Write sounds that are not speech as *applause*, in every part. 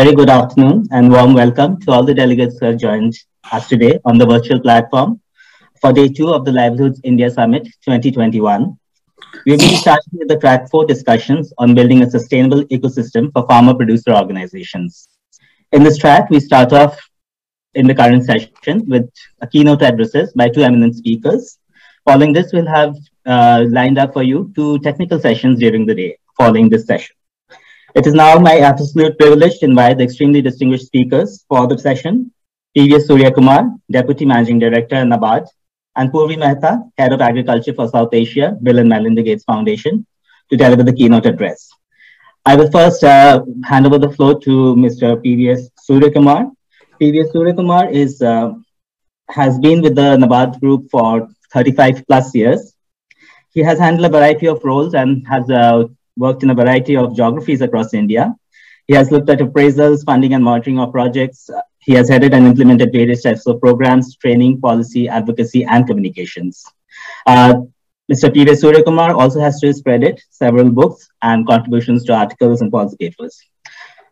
Very good afternoon and warm welcome to all the delegates who have joined us today on the virtual platform for day two of the Livelihoods India Summit 2021. We've been starting with the track four discussions on building a sustainable ecosystem for farmer producer organizations. In this track, we start off in the current session with a keynote addresses by two eminent speakers. Following this, we'll have uh, lined up for you two technical sessions during the day following this session. It is now my absolute privilege to invite the extremely distinguished speakers for the session, PVS Surya Kumar, Deputy Managing Director NABARD, and Purvi Mehta, Head of Agriculture for South Asia, Bill and Melinda Gates Foundation, to deliver the keynote address. I will first uh, hand over the floor to Mr. PVS Surya Kumar. PVS Surya Kumar is, uh, has been with the NABARD group for 35 plus years. He has handled a variety of roles and has uh, worked in a variety of geographies across India. He has looked at appraisals, funding and monitoring of projects. He has headed and implemented various types of programs, training, policy, advocacy, and communications. Uh, Mr. P. V. Suryakumar also has to his credit several books and contributions to articles and policy papers.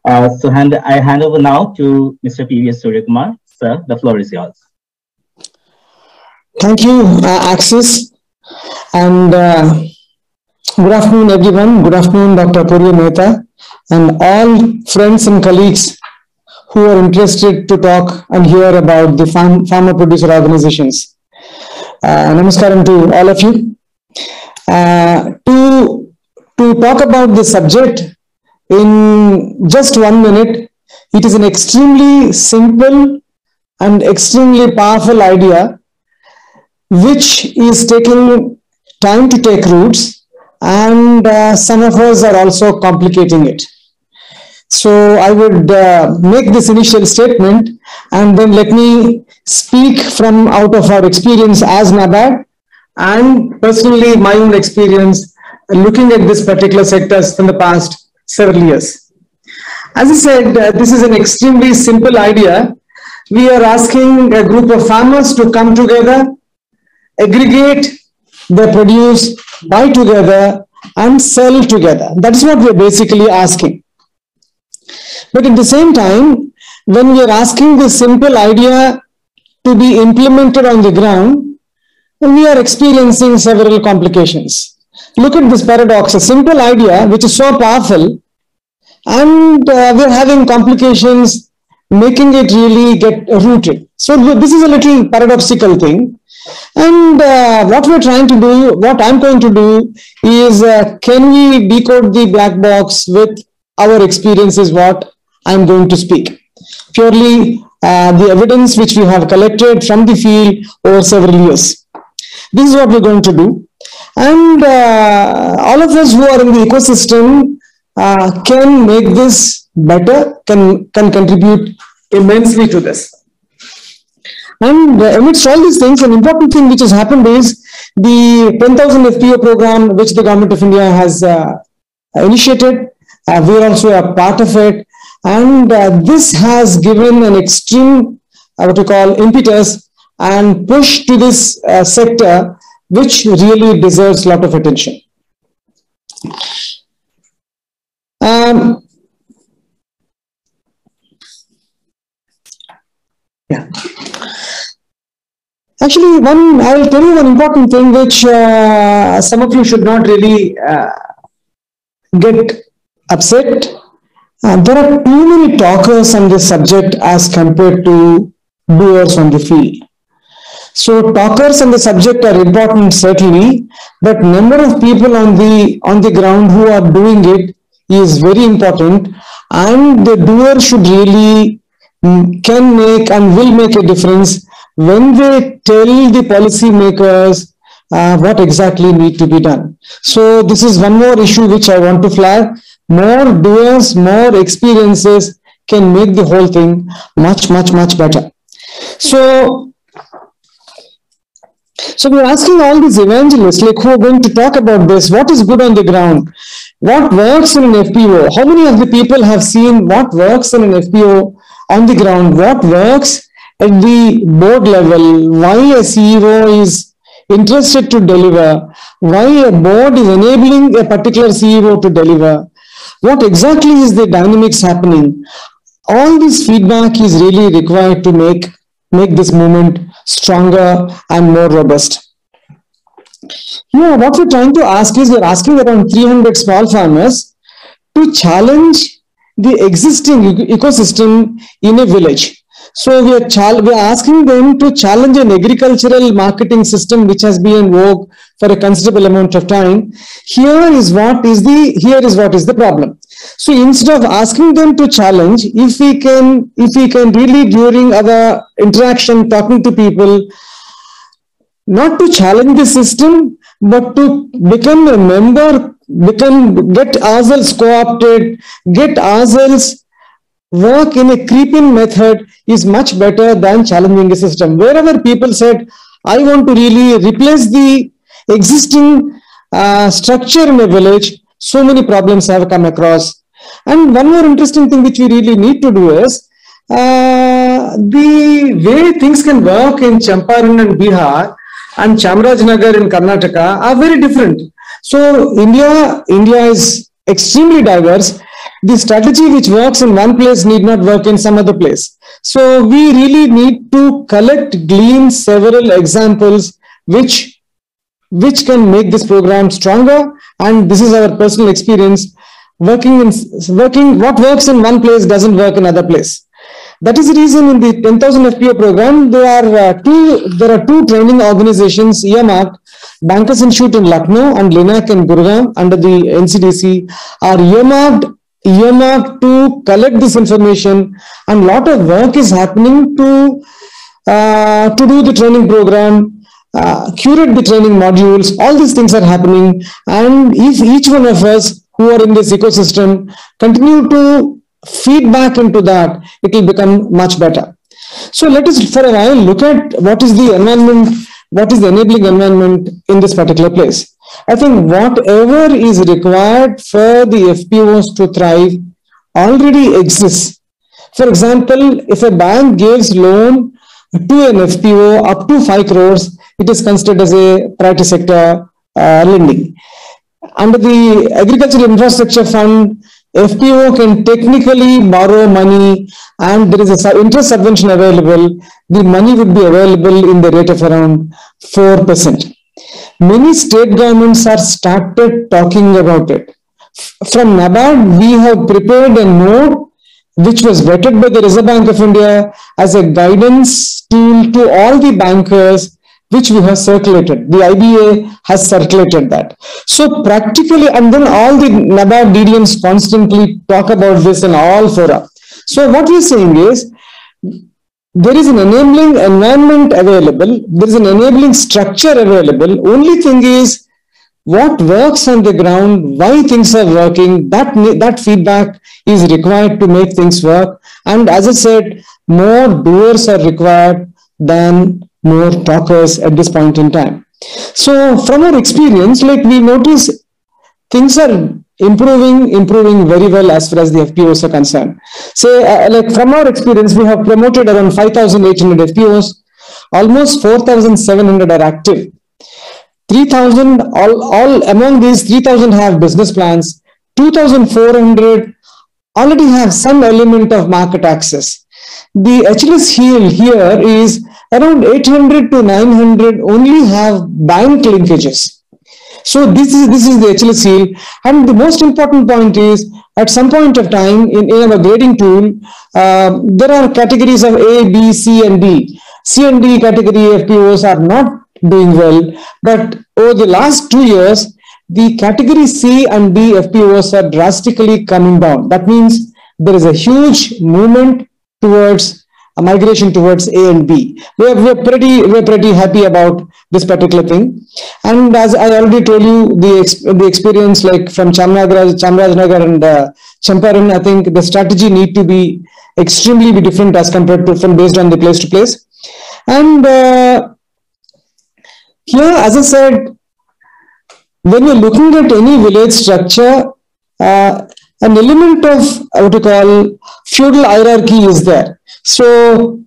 Uh, so hand, I hand over now to Mr. P. V. Suryakumar. Sir, the floor is yours. Thank you, uh, Access. And uh, Good afternoon, everyone. Good afternoon, Dr. Purvi Mehta, and all friends and colleagues who are interested to talk and hear about the farm, farmer producer organizations. Uh, namaskaram to all of you. Uh, to, to talk about this subject in just one minute, it is an extremely simple and extremely powerful idea which is taking time to take roots and uh, some of us are also complicating it. So I would uh, make this initial statement and then let me speak from out of our experience as NABARD and personally my own experience looking at this particular sectors from the past several years. As I said, uh, this is an extremely simple idea. We are asking a group of farmers to come together, aggregate their produce, buy together and sell together. That's what we're basically asking. But at the same time, when we are asking this simple idea to be implemented on the ground, we are experiencing several complications. Look at this paradox, a simple idea which is so powerful, and uh, we're having complications making it really get rooted. So this is a little paradoxical thing. And uh, what we're trying to do, what I'm going to do is uh, can we decode the black box with our experience is what I'm going to speak. Purely uh, the evidence which we have collected from the field over several years. This is what we're going to do. And uh, all of us who are in the ecosystem uh, can make this better, can, can contribute immensely to this. And amidst all these things, an important thing which has happened is the 10,000 FPO program, which the government of India has uh, initiated. Uh, we are also a part of it. And uh, this has given an extreme, uh, what we call impetus and push to this uh, sector, which really deserves a lot of attention. Um, yeah. Actually, one I'll tell you one important thing which uh, some of you should not really uh, get upset. Uh, there are too many talkers on this subject as compared to doers on the field. So talkers on the subject are important certainly, but number of people on the on the ground who are doing it is very important, and the doer should really mm, can make and will make a difference when they tell the policymakers uh, what exactly need to be done. So this is one more issue which I want to flag. More doers, more experiences can make the whole thing much, much, much better. So, so we're asking all these evangelists, like who are going to talk about this, what is good on the ground? What works in an FPO? How many of the people have seen what works in an FPO on the ground? What works at the board level, why a CEO is interested to deliver, why a board is enabling a particular CEO to deliver, what exactly is the dynamics happening, all this feedback is really required to make, make this movement stronger and more robust. Yeah, what we're trying to ask is we're asking around 300 small farmers to challenge the existing ecosystem in a village. So we are, we are asking them to challenge an agricultural marketing system which has been in vogue for a considerable amount of time. Here is what is the here is what is the problem. So instead of asking them to challenge, if we can if we can really during our interaction talking to people, not to challenge the system, but to become a member, become get ourselves co-opted, get ourselves work in a creeping method is much better than challenging a system. Wherever people said, I want to really replace the existing uh, structure in a village, so many problems have come across. And one more interesting thing which we really need to do is uh, the way things can work in Champaran and Bihar and Chamarajanagar in Karnataka are very different. So India, India is extremely diverse the strategy which works in one place need not work in some other place. So we really need to collect, glean several examples which, which can make this program stronger. And this is our personal experience. Working in working, what works in one place doesn't work in other place. That is the reason in the 10,000 FPO program, there are uh, two there are two training organizations earmarked. Bankers Institute in Lucknow and LINAC in Gurgaon under the NCDC are earmarked earmarked to collect this information and lot of work is happening to uh, to do the training program uh, curate the training modules. All these things are happening and if each one of us who are in this ecosystem continue to feed back into that it will become much better. So let us for a while look at what is the environment what is the enabling environment in this particular place I think whatever is required for the FPOs to thrive already exists. For example, if a bank gives loan to an FPO up to 5 crores, it is considered as a private sector uh, lending. Under the Agricultural Infrastructure Fund, FPO can technically borrow money and there is a interest subvention available. The money would be available in the rate of around 4% many state governments are started talking about it. From NABARD, we have prepared a note which was vetted by the Reserve Bank of India as a guidance tool to all the bankers which we have circulated. The IBA has circulated that. So practically, and then all the NABARD DDMs constantly talk about this in all fora. So what we're saying is, there is an enabling environment available, there is an enabling structure available. Only thing is what works on the ground, why things are working, that, that feedback is required to make things work. And as I said, more doers are required than more talkers at this point in time. So from our experience, like we notice things are improving improving very well as far as the fpos are concerned. Say uh, like from our experience we have promoted around 5800 fpos almost 4700 are active. 3000 all all among these 3000 have business plans. 2400 already have some element of market access. The hls heal here is around 800 to 900 only have bank linkages so this is this is the HLS. And the most important point is at some point of time in, in our grading tool, uh, there are categories of A, B, C, and D. C and D category FPOs are not doing well, but over the last two years, the category C and D FPOs are drastically coming down. That means there is a huge movement towards a migration towards A and B. We're, we're pretty we're pretty happy about this particular thing. And as I already told you, the the experience like from Chamaraj, Chamarajanagar and uh, Champaran, I think the strategy need to be extremely be different as compared to from based on the place to place. And uh, here, as I said, when you're looking at any village structure, uh, an element of what you call feudal hierarchy is there. So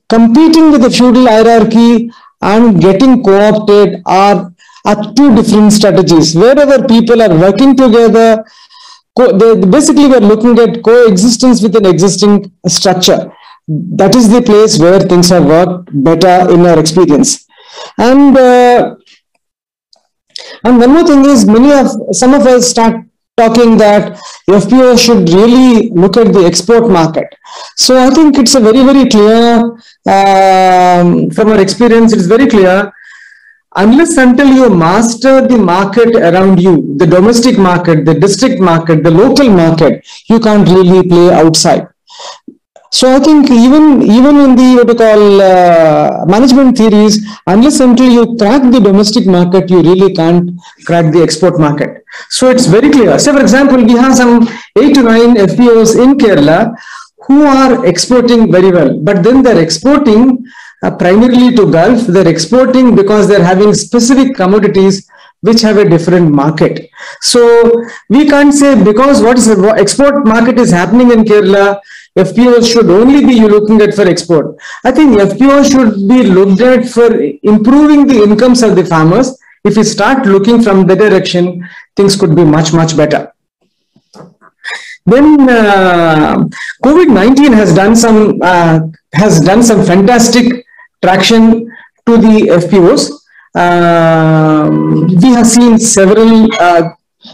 competing with the feudal hierarchy and getting co-opted are, are two different strategies. Wherever people are working together, they, basically we're looking at coexistence with an existing structure. That is the place where things have worked better in our experience. And uh, and one more thing is many of some of us start talking that FPO should really look at the export market. So I think it's a very, very clear, um, from our experience, it's very clear. Unless until you master the market around you, the domestic market, the district market, the local market, you can't really play outside. So I think even even in the what you call uh, management theories, unless until you crack the domestic market, you really can't crack the export market. So it's very clear. So for example, we have some eight to nine FPOs in Kerala who are exporting very well, but then they're exporting uh, primarily to Gulf. They're exporting because they're having specific commodities which have a different market. So we can't say because what is the export market is happening in Kerala, FPOs should only be looking at for export. I think FPO should be looked at for improving the incomes of the farmers. If we start looking from the direction, things could be much, much better. Then uh, COVID-19 has done some uh, has done some fantastic traction to the FPOs. Um, we have seen several uh,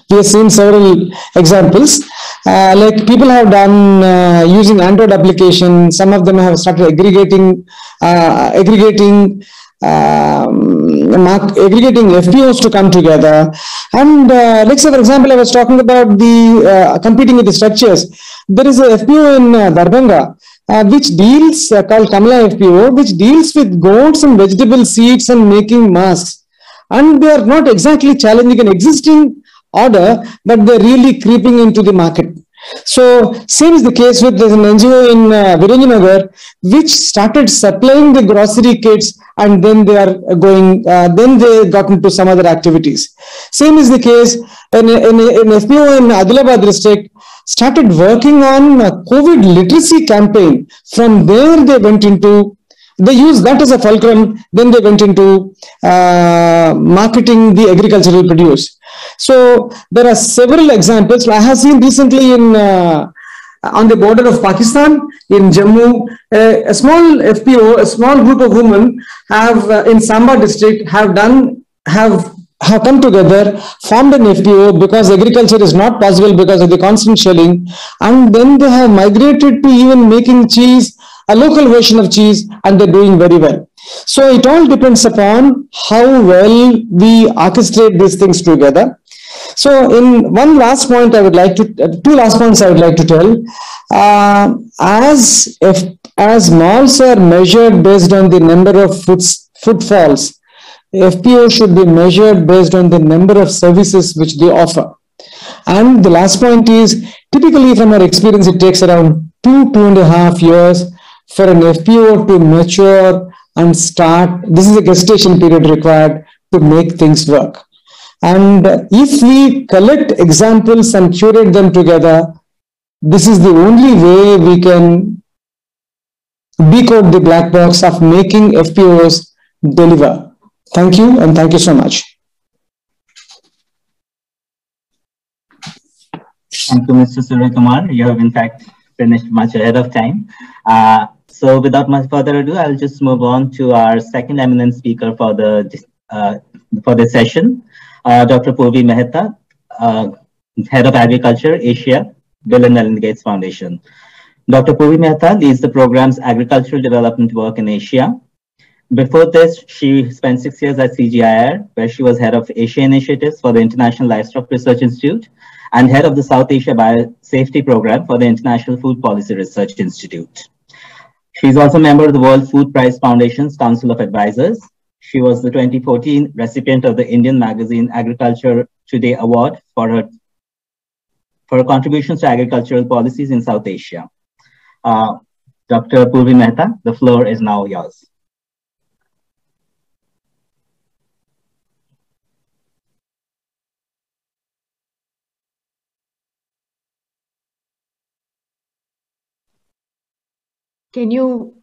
we have seen several examples. Uh, like people have done uh, using Android application. Some of them have started aggregating, uh, aggregating, um, aggregating FPOs to come together. And uh, let's say, for example, I was talking about the uh, competing with the structures. There is a FPO in uh, Darbhanga. Uh, which deals called Kamala FPO, which deals with goats and vegetable seeds and making masks, and they are not exactly challenging an existing order, but they're really creeping into the market. So same is the case with an NGO in uh, which started supplying the grocery kits and then they are going, uh, then they got into some other activities. Same is the case in, in, in FPO in Adilabad district, started working on a COVID literacy campaign. From there, they went into they used that as a fulcrum then they went into uh, marketing the agricultural produce so there are several examples. I have seen recently in uh, on the border of Pakistan in Jammu, a small FPO, a small group of women have uh, in Samba district have done have have come together, formed an FPO because agriculture is not possible because of the constant shelling, and then they have migrated to even making cheese, a local version of cheese, and they're doing very well. So it all depends upon how well we orchestrate these things together. So in one last point, I would like to, uh, two last points I would like to tell. Uh, as if as malls are measured based on the number of foots, footfalls, FPO should be measured based on the number of services which they offer. And the last point is typically from our experience, it takes around two, two and a half years for an FPO to mature and start. This is a gestation period required to make things work. And if we collect examples and curate them together, this is the only way we can decode the black box of making FPOs deliver. Thank you and thank you so much. Thank you, Mr. Surya Kumar. You have in fact finished much ahead of time. Uh, so without much further ado, I'll just move on to our second eminent speaker for the uh, for this session, uh, Dr. Purvi Mehta, uh, Head of Agriculture, Asia, Bill and Melinda Gates Foundation. Dr. Purvi Mehta leads the program's agricultural development work in Asia. Before this, she spent six years at CGIAR, where she was head of Asia Initiatives for the International Livestock Research Institute and head of the South Asia Biosafety Program for the International Food Policy Research Institute. She's also a member of the World Food Prize Foundation's Council of Advisors. She was the 2014 recipient of the Indian magazine Agriculture Today Award for her, for her contributions to agricultural policies in South Asia. Uh, Dr. Purvi Mehta, the floor is now yours. Can you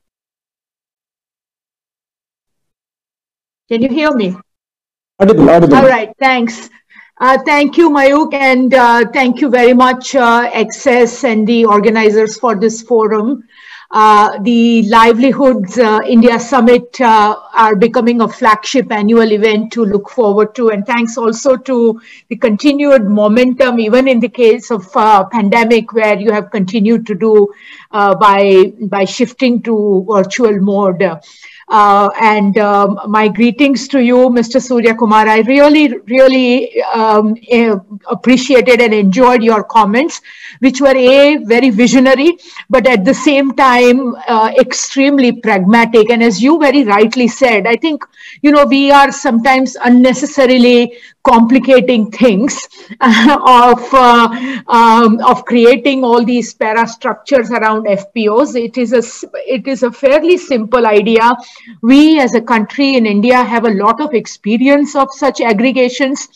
can you hear me? Audible, audible. All right, thanks. Uh, thank you, Mayuk, and uh, thank you very much, uh, Access and the organizers for this forum. Uh, the Livelihoods uh, India Summit uh, are becoming a flagship annual event to look forward to. And thanks also to the continued momentum, even in the case of pandemic, where you have continued to do by, by shifting to virtual mode. Uh, and um, my greetings to you, Mr. Surya Kumar. I really, really um, eh, appreciated and enjoyed your comments, which were a very visionary, but at the same time uh, extremely pragmatic. And as you very rightly said, I think you know we are sometimes unnecessarily complicating things *laughs* of uh, um, of creating all these para structures around FPOs. It is a it is a fairly simple idea. We as a country in India have a lot of experience of such aggregations.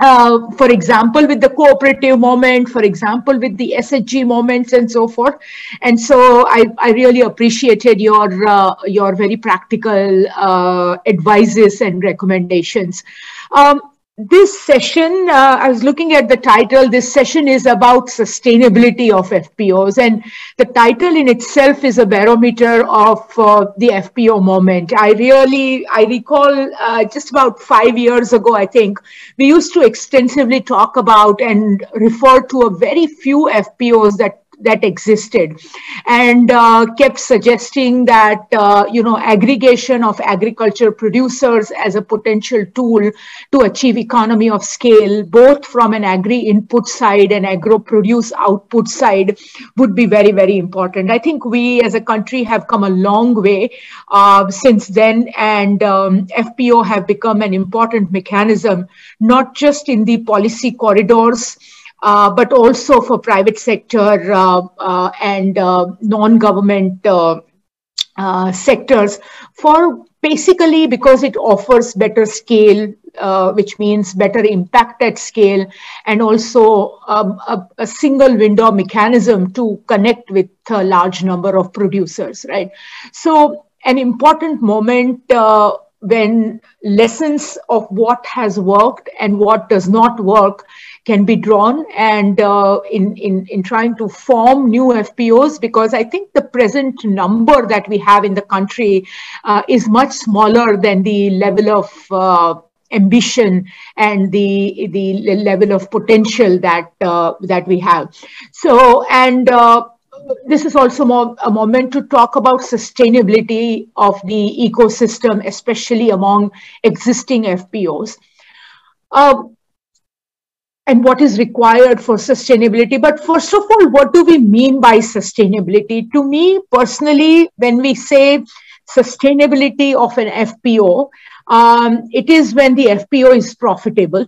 Uh, for example, with the cooperative moment, for example, with the SHG moments and so forth. And so I, I really appreciated your, uh, your very practical uh, advices and recommendations. Um, this session, uh, I was looking at the title, this session is about sustainability of FPOs. And the title in itself is a barometer of uh, the FPO moment. I really, I recall uh, just about five years ago, I think, we used to extensively talk about and refer to a very few FPOs that that existed. And uh, kept suggesting that uh, you know aggregation of agriculture producers as a potential tool to achieve economy of scale both from an agri input side and agro produce output side would be very very important. I think we as a country have come a long way uh, since then. And um, fpo have become an important mechanism not just in the policy corridors but also for private sector uh, uh, and non-government sectors for basically because it offers better scale, uh, which means better impact at scale, and also um, a, a, single window mechanism to connect with a large number of producers, right? So an important moment uh, when lessons of what has worked and what does not work can be drawn and uh, in, in, in trying to form new FPOs because I think the present number that we have in the country uh, is much smaller than the level of uh, ambition and the the level of potential that uh, that we have. So and uh, this is also more, a moment to talk about sustainability of the ecosystem, especially among existing FPOs. Um, and what is required for sustainability. But first of all, what do we mean by sustainability? To me personally, when we say sustainability of an FPO, um, it is when the FPO is profitable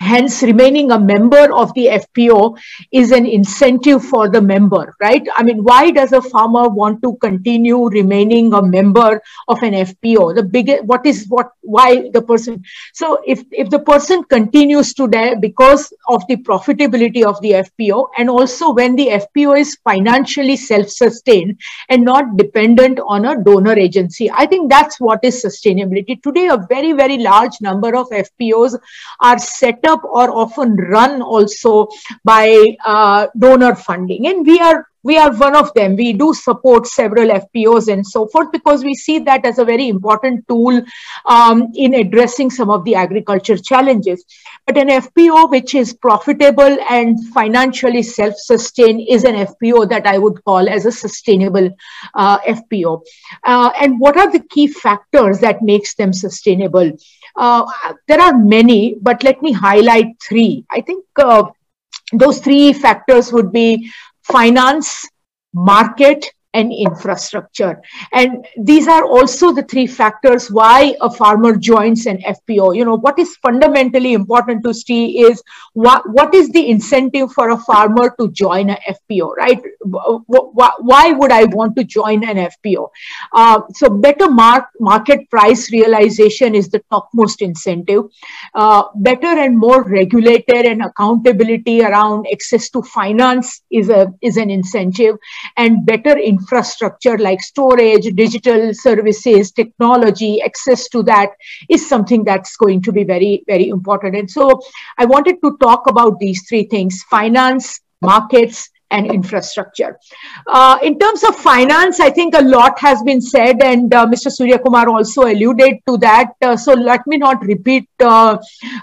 hence remaining a member of the fpo is an incentive for the member right? I mean why does a farmer want to continue remaining a member of an fpo the biggest what is what why the person? So if if the person continues to there because of the profitability of the fpo and also when the fpo is financially self-sustained and not dependent on a donor agency i think that's what is sustainability. Today a very very large number of fpos are set up or often run also by uh, donor funding. And we are we are one of them. We do support several FPOs and so forth because we see that as a very important tool um, in addressing some of the agriculture challenges. But an FPO which is profitable and financially self-sustained is an FPO that I would call as a sustainable uh, FPO. Uh, and what are the key factors that makes them sustainable? Uh, there are many, but let me highlight three. I think uh, those three factors would be finance, market, and infrastructure. And these are also the three factors why a farmer joins an FPO. You know, what is fundamentally important to see is what, what is the incentive for a farmer to join an FPO, right? Why would I want to join an FPO? Uh, so better mark, market price realization is the topmost incentive. Uh, better and more regulated and accountability around access to finance is, a, is an incentive and better in infrastructure like storage, digital services, technology, access to that is something that's going to be very, very important. And so I wanted to talk about these three things, finance, markets, and infrastructure. Uh, in terms of finance, I think a lot has been said, and uh, Mr. Surya Kumar also alluded to that. Uh, so let me not repeat uh,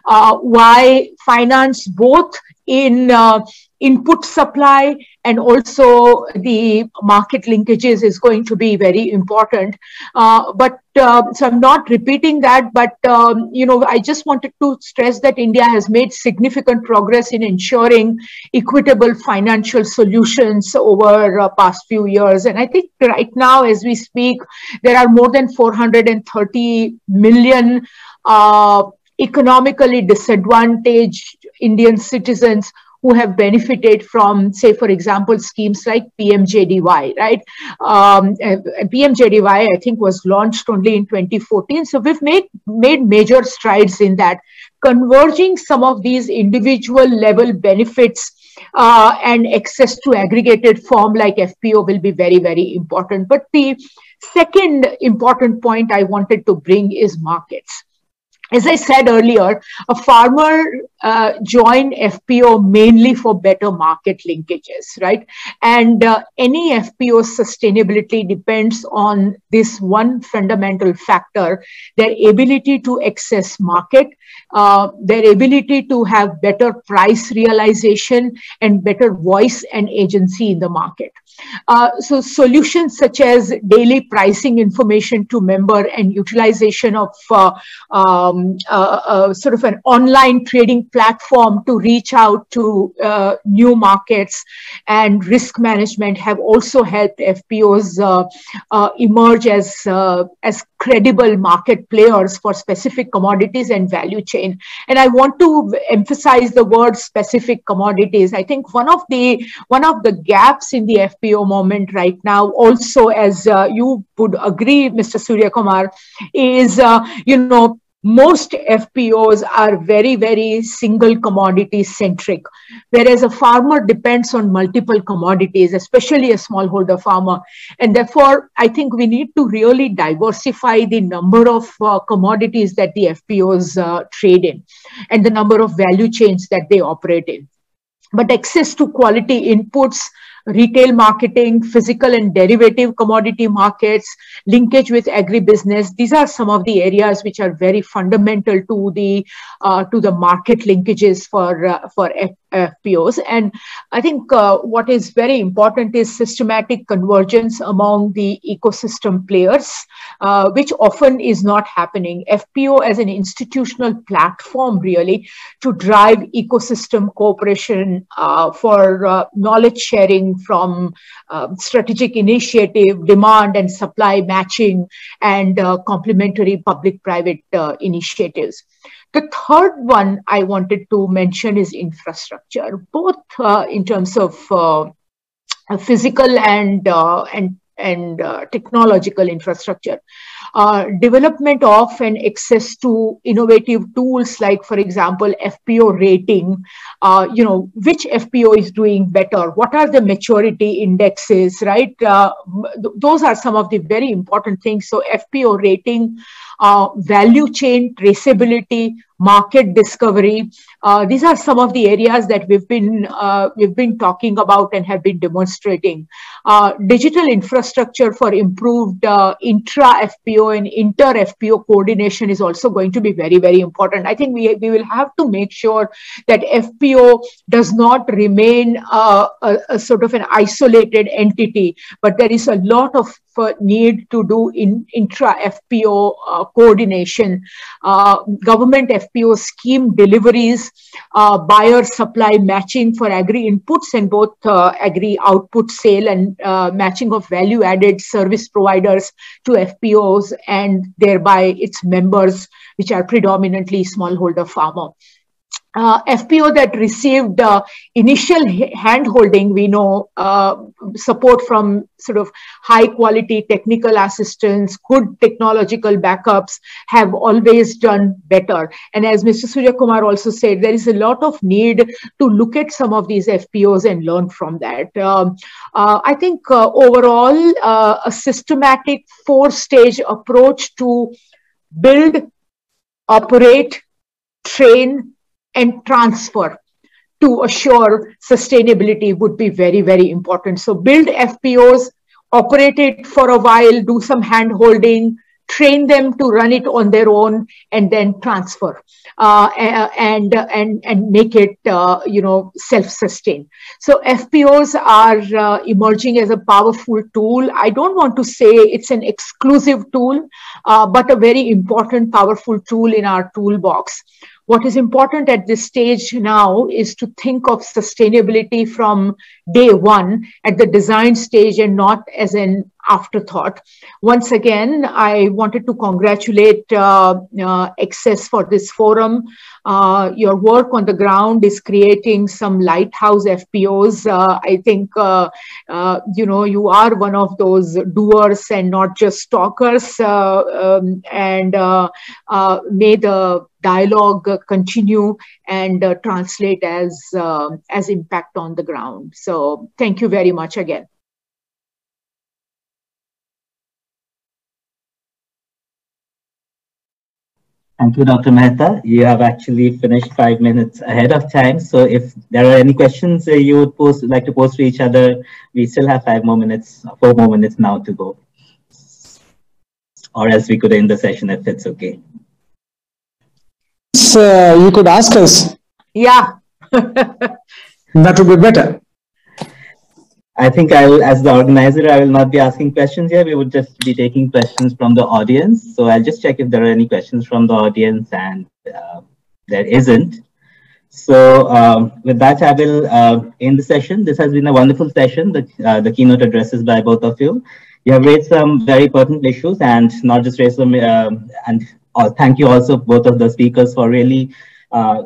uh, why finance, both in uh, input supply and also the market linkages is going to be very important. Uh, but uh, so I'm not repeating that, but um, you know, I just wanted to stress that India has made significant progress in ensuring equitable financial solutions over uh, past few years. And I think right now, as we speak, there are more than 430 million uh, economically disadvantaged Indian citizens who have benefited from, say, for example, schemes like PMJDY, right? Um, uh, PMJDY, I think, was launched only in 2014. So we've made, made major strides in that. Converging some of these individual level benefits uh, and access to aggregated form like FPO will be very, very important. But the second important point I wanted to bring is markets as I said earlier, a farmer uh, joined FPO mainly for better market linkages, right? And uh, any FPO sustainability depends on this one fundamental factor, their ability to access market, uh, their ability to have better price realization and better voice and agency in the market. Uh, so solutions such as daily pricing information to member and utilization of uh, um, uh, uh, sort of an online trading platform to reach out to uh, new markets and risk management have also helped FPOs emerge as, as credible market players for specific commodities and value chain. And I want to emphasize the word specific commodities. I think one of the one of the gaps in the FPO moment right now, also as uh, you would agree, Mr. Surya Kumar, is uh, you know most FPOs are very, very single commodity centric, whereas a farmer depends on multiple commodities, especially a smallholder farmer. And therefore, I think we need to really diversify the number of uh, commodities that the FPOs uh, trade in and the number of value chains that they operate in. But access to quality inputs, retail marketing, physical and derivative commodity markets, linkage with agribusiness. These are some of the areas which are very fundamental to the uh, to the market linkages for uh, for FPOs. And I think uh, what is very important is systematic convergence among the ecosystem players, uh, which often is not happening. FPO as an institutional platform, really, to drive ecosystem cooperation uh, for uh, knowledge sharing from uh, strategic initiative, demand and supply matching, and uh, complementary public-private initiatives. The third one I wanted to mention is infrastructure, both uh, in terms of uh, physical and uh, and and uh, technological infrastructure. Uh, development of and access to innovative tools like, for example, FPO rating, uh, you know, which FPO is doing better, what are the maturity indexes, right? Th those are some of the very important things. So FPO rating, value chain traceability, market discovery. Uh, these are some of the areas that we've been uh, we've been talking about and have been demonstrating. Uh, digital infrastructure for improved uh, intra FPO and inter FPO coordination is also going to be very very important. I think we we will have to make sure that FPO does not remain uh, a, a sort of an isolated entity, but there is a lot of need to do in intra FPO uh, coordination, uh, government FPO scheme deliveries, uh, buyer supply matching for agri inputs and both uh, agri output sale and uh, matching of value added service providers to FPOs and thereby its members, which are predominantly smallholder farmer. Uh, FPO that received uh, initial handholding, we know uh, support from sort of high quality technical assistance, good technological backups have always done better. And as Mr. Surya Kumar also said, there is a lot of need to look at some of these FPOs and learn from that. Um, uh, I think uh, overall, uh, a systematic four stage approach to build, operate, train, and transfer to assure sustainability would be very, very important. So build FPOs, operate it for a while, do some hand holding, train them to run it on their own, and then transfer uh, and and and make it uh, you know self-sustained. So FPOs are uh, emerging as a powerful tool. I don't want to say it's an exclusive tool, uh, but a very important, powerful tool in our toolbox. What is important at this stage now is to think of sustainability from day one at the design stage and not as an afterthought. Once again, I wanted to congratulate uh, uh, Access for this forum. Uh, your work on the ground is creating some lighthouse FPOs. Uh, I think, uh, uh, you know, you are one of those doers and not just talkers. Um, and may the dialogue continue and translate as, as impact on the ground. So thank you very much again. Thank you, Dr. Mehta. You have actually finished five minutes ahead of time. So if there are any questions uh, you would post, like to post to each other, we still have five more minutes, four more minutes now to go. Or else we could end the session if it's okay. So you could ask us. Yeah. *laughs* that would be better. I think I'll, as the organizer, I will not be asking questions here. We would just be taking questions from the audience. So I'll just check if there are any questions from the audience and uh, there isn't. So um, with that, I will uh, end the session. This has been a wonderful session, the, uh, the keynote addresses by both of you. You have raised some very pertinent issues and not just raised them, um, and thank you also both of the speakers for really uh,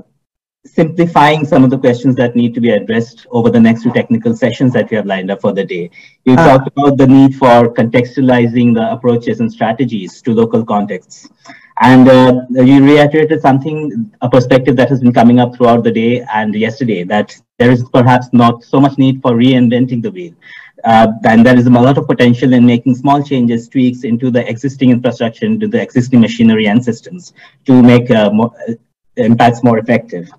simplifying some of the questions that need to be addressed over the next two technical sessions that we have lined up for the day. You uh, talked about the need for contextualizing the approaches and strategies to local contexts. And uh, you reiterated something, a perspective that has been coming up throughout the day and yesterday, that there is perhaps not so much need for reinventing the wheel. Uh, and there is a lot of potential in making small changes, tweaks into the existing infrastructure, into the existing machinery and systems to make uh, more, impacts more effective.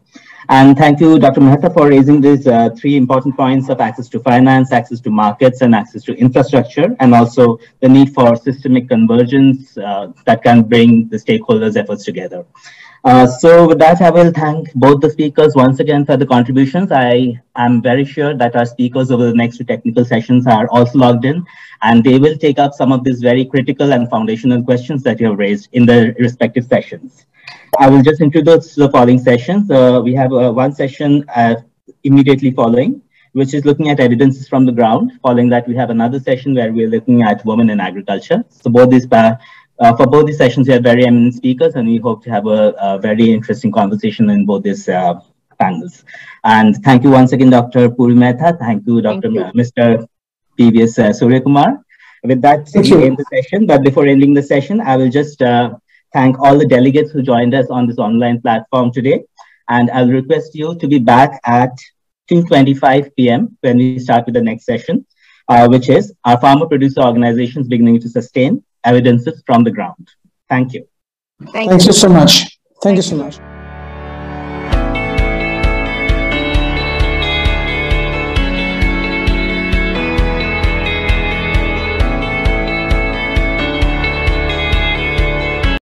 And thank you, Dr. Mehta, for raising these uh, three important points of access to finance, access to markets, and access to infrastructure, and also the need for systemic convergence uh, that can bring the stakeholders' efforts together. Uh, so with that, I will thank both the speakers once again for the contributions. I am very sure that our speakers over the next two technical sessions are also logged in, and they will take up some of these very critical and foundational questions that you have raised in the respective sessions. I will just introduce the following sessions. Uh, we have uh, one session uh, immediately following, which is looking at evidences from the ground. Following that, we have another session where we're looking at women in agriculture. So both these, uh, for both these sessions, we have very eminent speakers, and we hope to have a, a very interesting conversation in both these uh, panels. And thank you once again, Dr. Purvi Mehta. Thank you, Dr. Thank you. Mr. PVS uh, Surya Kumar. With that, we end the session. But before ending the session, I will just uh, thank all the delegates who joined us on this online platform today. And I'll request you to be back at 2.25 p.m. when we start with the next session, uh, which is our farmer producer organizations beginning to sustain evidences from the ground. Thank you. Thank, Thank you. you so much. Thank, Thank you so much.